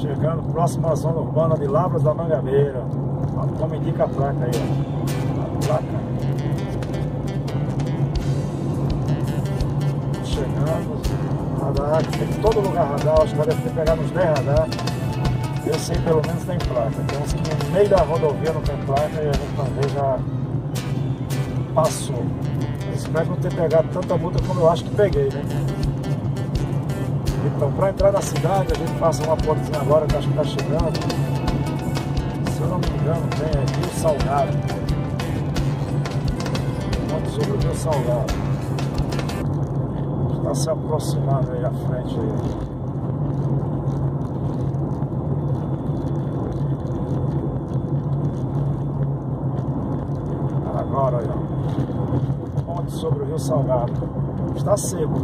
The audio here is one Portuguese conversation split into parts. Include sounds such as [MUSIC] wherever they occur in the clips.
Chegando próximo à zona urbana de Lavras da Mangabeira. Como indica a placa aí, ó. A placa. Chegando. Radar, tem todo lugar radar, acho que vai ter que pegar nos 10 radar. Eu sei pelo menos tem placa. Tem uns que no meio da rodovia não tem placa e a gente talvez já passou. Espero não ter pegado tanta multa como eu acho que peguei, né? Então, para entrar na cidade, a gente passa uma pontezinha agora que acho que está chegando. Se eu não me engano, tem aqui o Salgado. Ponto sobre o Rio Salgado. Está se aproximando aí à frente aí. Agora, ó. Ponte sobre o Rio Salgado. Está seco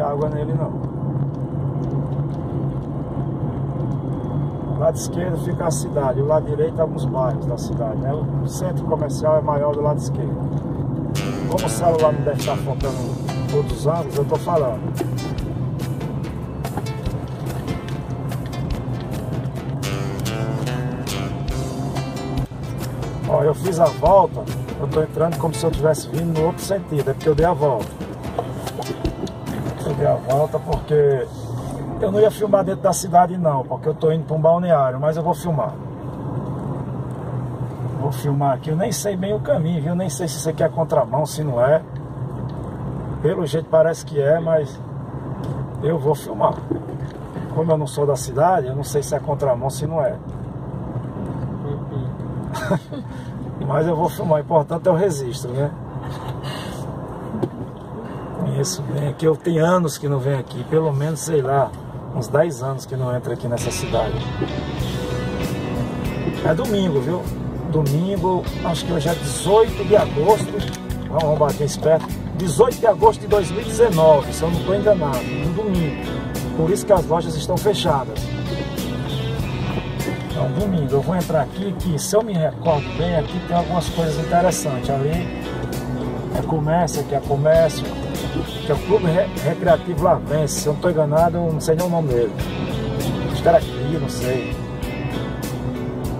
água nele não. lado esquerdo fica a cidade, o lado direito alguns bairros da cidade. Né? O centro comercial é maior do lado esquerdo. Como o celular não deve estar focando todos os anos, eu estou falando. Ó, eu fiz a volta, eu estou entrando como se eu estivesse vindo no outro sentido, é porque eu dei a volta dei a volta porque eu não ia filmar dentro da cidade não, porque eu tô indo para um balneário, mas eu vou filmar. Vou filmar aqui, eu nem sei bem o caminho, viu? Nem sei se isso aqui é contramão, se não é. Pelo jeito parece que é, mas eu vou filmar. Como eu não sou da cidade, eu não sei se é contramão, se não é. [LAUGHS] mas eu vou filmar, o importante é o registro, né? Conheço bem aqui. Eu tenho anos que não venho aqui, pelo menos, sei lá, uns 10 anos que não entro aqui nessa cidade. É domingo, viu? Domingo, acho que hoje é 18 de agosto. Vamos bater esperto. 18 de agosto de 2019, se eu não estou enganado, no domingo. Por isso que as lojas estão fechadas. Então, domingo, eu vou entrar aqui que, se eu me recordo bem, aqui tem algumas coisas interessantes. Ali é comércio, aqui é comércio, que é o Clube Recreativo Lavense, se eu não estou enganado, não sei nem o nome dele. Era aqui, não sei.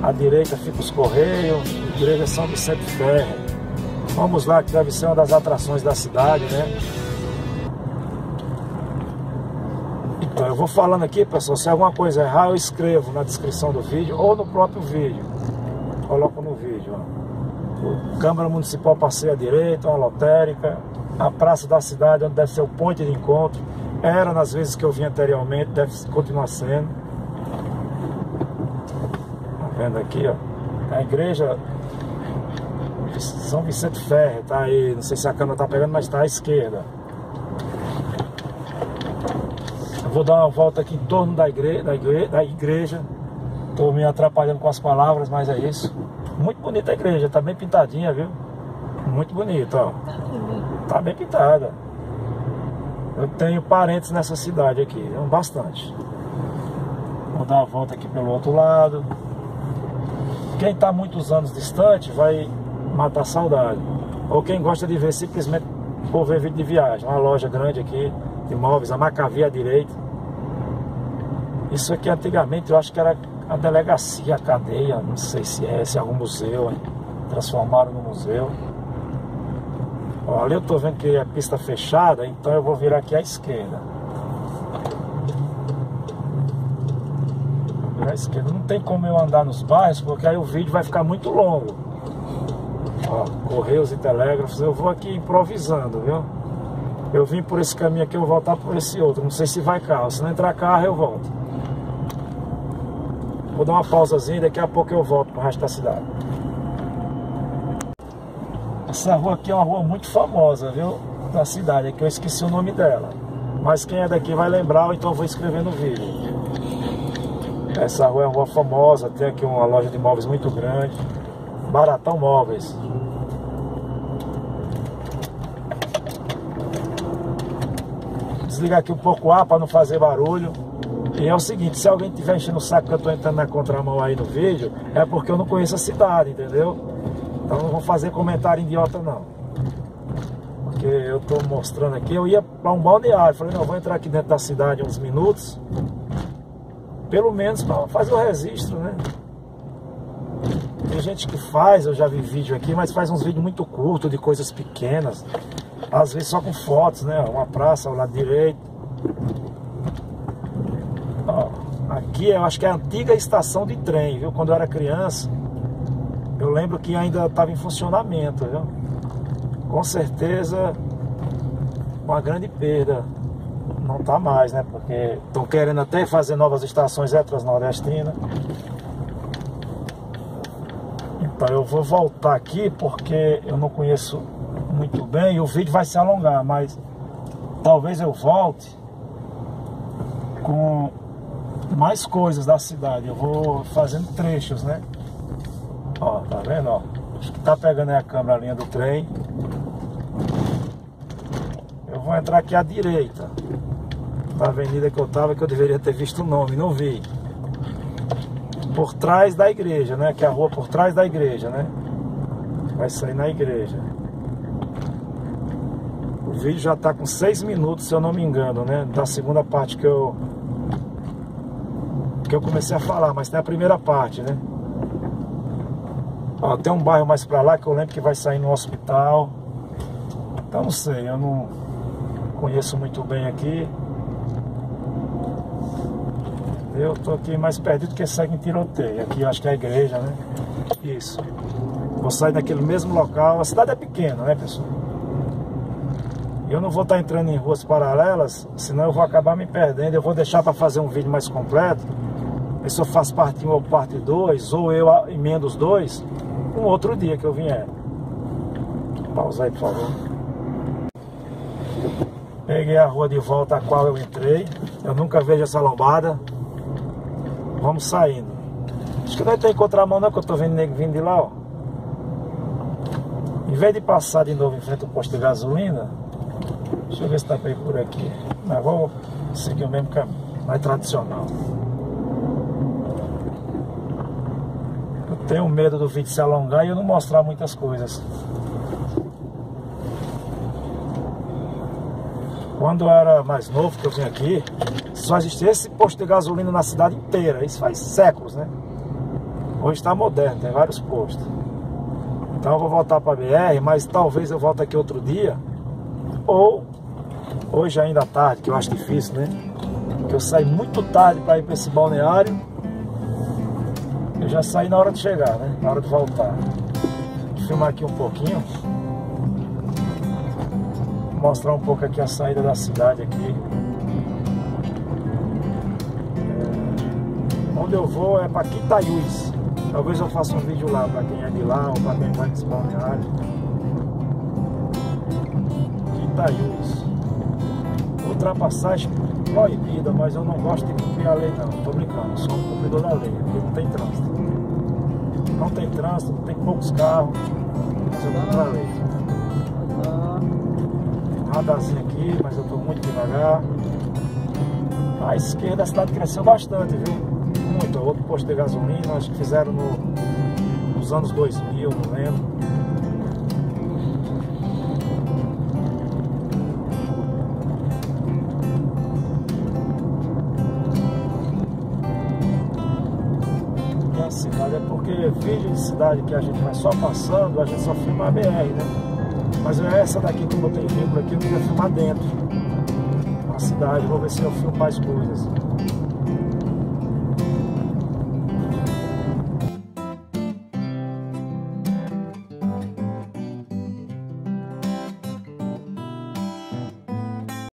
À direita fica os Correios, Igreja São Vicente Ferre. Vamos lá, que deve ser uma das atrações da cidade, né? Então, eu vou falando aqui, pessoal, se alguma coisa errar, eu escrevo na descrição do vídeo ou no próprio vídeo. Coloco no vídeo, ó. Câmara Municipal passeia à direita, uma lotérica, a praça da cidade, onde deve ser o ponto de encontro. Era nas vezes que eu vim anteriormente, deve continuar sendo. Tá vendo aqui, ó? A igreja São Vicente Ferre, tá aí. Não sei se a câmera tá pegando, mas tá à esquerda. Eu vou dar uma volta aqui em torno da igreja, da igreja, da igreja. Tô me atrapalhando com as palavras, mas é isso. Muito bonita a igreja, tá bem pintadinha, viu? Muito bonita, ó. Tá bem pintada. Eu tenho parentes nessa cidade aqui, é bastante. Vou dar uma volta aqui pelo outro lado. Quem está muitos anos distante vai matar saudade. Ou quem gosta de ver simplesmente por ver vídeo de viagem. Uma loja grande aqui de imóveis, a Macavi à direita. Isso aqui antigamente eu acho que era a delegacia, a cadeia, não sei se é, se é algum museu, hein? transformaram no museu. Ali eu tô vendo que é pista fechada, então eu vou virar aqui à esquerda. Virar à esquerda. Não tem como eu andar nos bairros, porque aí o vídeo vai ficar muito longo. Ó, Correios e telégrafos, eu vou aqui improvisando, viu? Eu vim por esse caminho aqui, eu vou voltar por esse outro. Não sei se vai carro. Se não entrar carro, eu volto. Vou dar uma pausazinha e daqui a pouco eu volto para o resto da cidade. Essa rua aqui é uma rua muito famosa, viu? Da cidade, é que eu esqueci o nome dela. Mas quem é daqui vai lembrar, então eu vou escrever no vídeo. Essa rua é uma rua famosa, tem aqui uma loja de móveis muito grande. Baratão Móveis. Desligar aqui um pouco o ar para não fazer barulho. E é o seguinte, se alguém estiver enchendo o saco que eu estou entrando na contramão aí no vídeo, é porque eu não conheço a cidade, entendeu? Então não vou fazer comentário idiota não. Porque eu estou mostrando aqui, eu ia para um balneário, falei, não, vou entrar aqui dentro da cidade uns minutos pelo menos para fazer o registro, né? Tem gente que faz, eu já vi vídeo aqui, mas faz uns vídeos muito curtos de coisas pequenas. Às vezes só com fotos, né? Uma praça ao lado direito. Aqui eu acho que é a antiga estação de trem, viu? Quando eu era criança, eu lembro que ainda estava em funcionamento, viu? Com certeza, uma grande perda. Não está mais, né? Porque estão querendo até fazer novas estações extras nordestinas. Então eu vou voltar aqui porque eu não conheço muito bem e o vídeo vai se alongar, mas talvez eu volte com mais coisas da cidade. Eu vou fazendo trechos, né? Ó, tá vendo, ó? Tá pegando aí a câmera a linha do trem. Eu vou entrar aqui à direita. Da avenida que eu tava, que eu deveria ter visto o nome, não vi. Por trás da igreja, né? Que é a rua por trás da igreja, né? Vai sair na igreja. O vídeo já tá com seis minutos, se eu não me engano, né? Da segunda parte que eu que eu comecei a falar, mas tem a primeira parte, né? Ó, tem um bairro mais pra lá que eu lembro que vai sair no hospital. Então não sei, eu não conheço muito bem aqui. Eu tô aqui mais perdido que segue em tiroteio. Aqui acho que é a igreja, né? Isso. Vou sair daquele mesmo local. A cidade é pequena, né, pessoal? Eu não vou estar entrando em ruas paralelas, senão eu vou acabar me perdendo. Eu vou deixar para fazer um vídeo mais completo. Eu faço parte 1 ou parte 2, ou eu emendo os dois, um outro dia que eu vier. Pausa aí, por favor. Peguei a rua de volta a qual eu entrei. Eu nunca vejo essa lombada. Vamos saindo. Acho que não tem contramão não, que eu tô vendo nego vindo de lá, ó. Em vez de passar de novo em frente ao posto de gasolina, deixa eu ver se tá bem por aqui. Mas vou seguir o mesmo caminho, mais tradicional. Tenho medo do vídeo se alongar e eu não mostrar muitas coisas. Quando eu era mais novo, que eu vim aqui, só existia esse posto de gasolina na cidade inteira. Isso faz séculos, né? Hoje está moderno, tem vários postos. Então eu vou voltar para BR, mas talvez eu volte aqui outro dia. Ou hoje ainda à tarde, que eu acho difícil, né? Porque eu saí muito tarde para ir para esse balneário. Eu já saí na hora de chegar, né? Na hora de voltar. Vou filmar aqui um pouquinho mostrar um pouco aqui a saída da cidade aqui. É, onde eu vou é para Quitaiús. Talvez eu faça um vídeo lá para quem é de lá ou para quem vai nesse balneário. Quitaiús. Ultrapassagem proibida, mas eu não gosto de cumprir a lei não. Tô brincando, sou um cumpridor da lei, porque não tem trânsito. Não tem trânsito, tem poucos carros, mas eu cumpro a lei radarzinho aqui, mas eu tô muito devagar. À esquerda a cidade cresceu bastante, viu? Muito. Outro posto de gasolina, acho que fizeram no, nos anos 2000, não lembro. Vídeo de cidade que a gente vai só passando, a gente só filma a BR, né? Mas é essa daqui que eu botei vírgula aqui, eu queria filmar dentro. Na cidade, vou ver se eu filmo mais coisas.